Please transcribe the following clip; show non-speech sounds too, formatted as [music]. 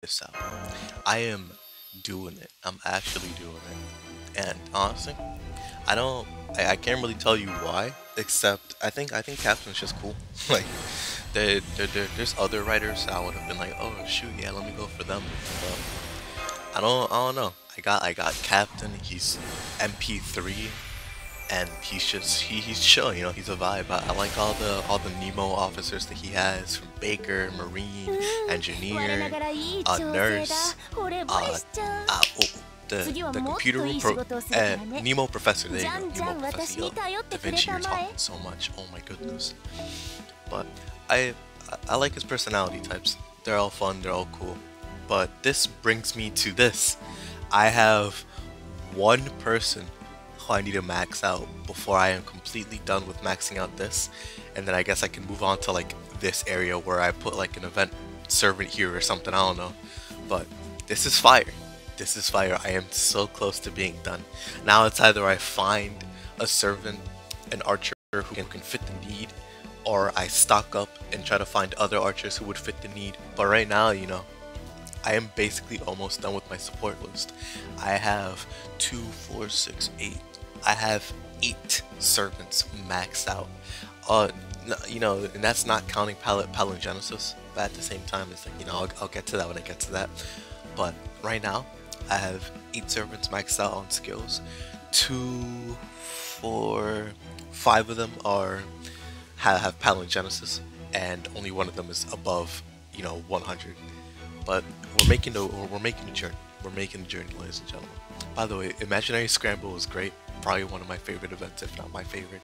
this out. I am doing it. I'm actually doing it. And honestly, I don't I, I can't really tell you why, except I think I think Captain's just cool. [laughs] like there, there, there, there's other riders I would have been like, oh shoot, yeah, let me go for them. But I don't I don't know. I got I got Captain, he's NP3 and he's just he, he's chill, you know, he's a vibe. I, I, like all the all the Nemo officers that he has from Baker, Marine, Engineer, uh, Nurse, uh, uh, oh, the, the computer pro uh, Nemo Professor, there you go, Nemo Professor, yo, Da Vinci, you're talking so much, oh my goodness. But I I like his personality types. They're all fun, they're all cool. But this brings me to this. I have one person I need to max out before I am completely done with maxing out this. And then I guess I can move on to like this area where I put like an event servant here or something, I don't know. But this is fire. This is fire. I am so close to being done. Now it's either I find a servant, an archer who can, can fit the need, or I stock up and try to find other archers who would fit the need. But right now, you know, I am basically almost done with my support list. I have two, four, six, eight, I have eight servants maxed out. Uh, you know, and that's not counting Palette Palingenesis. But at the same time, it's like you know, I'll, I'll get to that when I get to that. But right now, I have eight servants maxed out on skills. Two, four, five of them are have, have Palingenesis, and only one of them is above, you know, 100. But we're making the we're making the journey. We're making the journey, ladies and gentlemen. By the way, Imaginary Scramble was great probably one of my favorite events, if not my favorite.